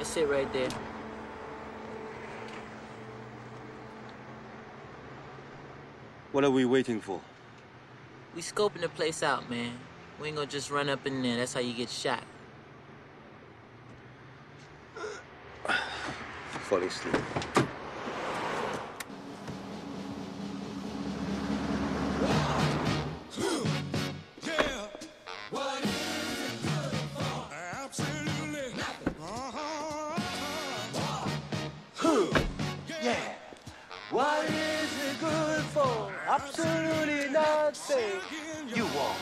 That's it right there. What are we waiting for? We scoping the place out, man. We ain't gonna just run up in there. That's how you get shot. Fall asleep. What is it good for? Absolutely nothing. You walk.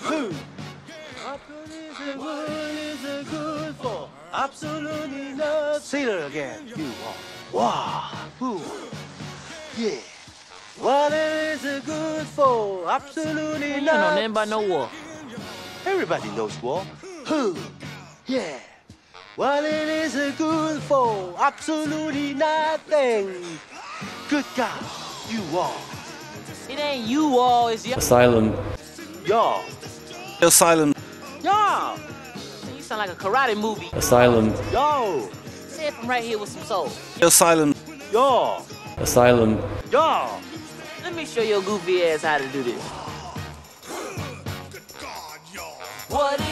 Who? What is it, what is it good for? Absolutely nothing. Say it again. You walk. Wow. Who? Yeah. What is it good for? Absolutely nothing. You know nothing. nothing no war. Everybody knows war. Who? Yeah. Well, it is a good for absolutely nothing. Good God, you all. It ain't you all, it's your asylum. Y'all. Asylum. Y'all. You sound like a karate movie. Asylum. Yo. Say it from right here with some soul. Asylum. Y'all. Asylum. Y'all. Let me show your goofy ass how to do this. What is